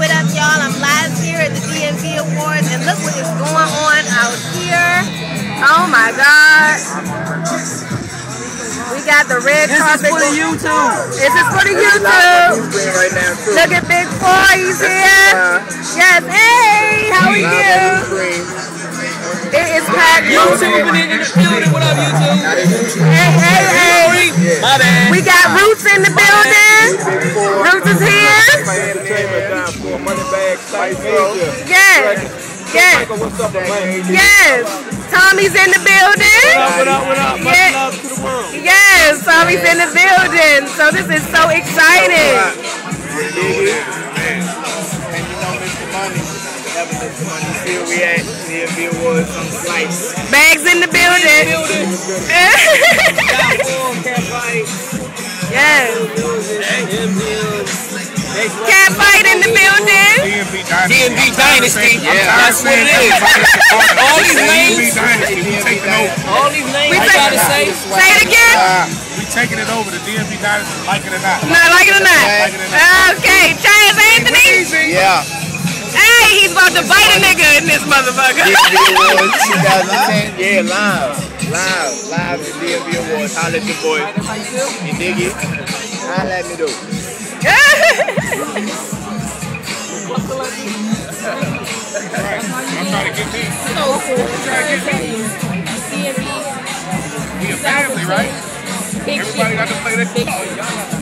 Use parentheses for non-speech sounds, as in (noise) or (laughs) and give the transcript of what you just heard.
what up, y'all? I'm live here at the DMV Awards, and look what is going on out here. Oh my God. We got the red This is carpet. for the YouTube. This is for the YouTube. right now too. Look at Big Four, he's here. Uh, yes, hey, how are you? It is packed. YouTube in the building. What up, YouTube? Hey, hey, hey. Yes. Yes. What's up, man? Yes. Tommy's in the building. What up, what up? Much Yeah. love to the world. Yes, Tommy's in the building. So this is so exciting. And you know, Mr. Money, never Mr. Money, still we at DMV Awards on slice. Bags in the building. (laughs) yes. Catfight in the building. DMV Dynasty. Yeah. That's what it is. (laughs) All these names. Dynasty, we taking over. All these names We I gotta say. Say it again. We taking it over. The DMV Dynasty, like it or not. Not like it or not. Okay, Chaz Anthony. Yeah. Hey, he's about to bite a nigga in this motherfucker. DMV Awards (laughs) 2010. Yeah, live. Live. Live at DMV Awards. Holla at your boy. You dig it? Holla at me though. I'm trying to get me. I'm trying to get me. We a family, right? Everybody got to play that.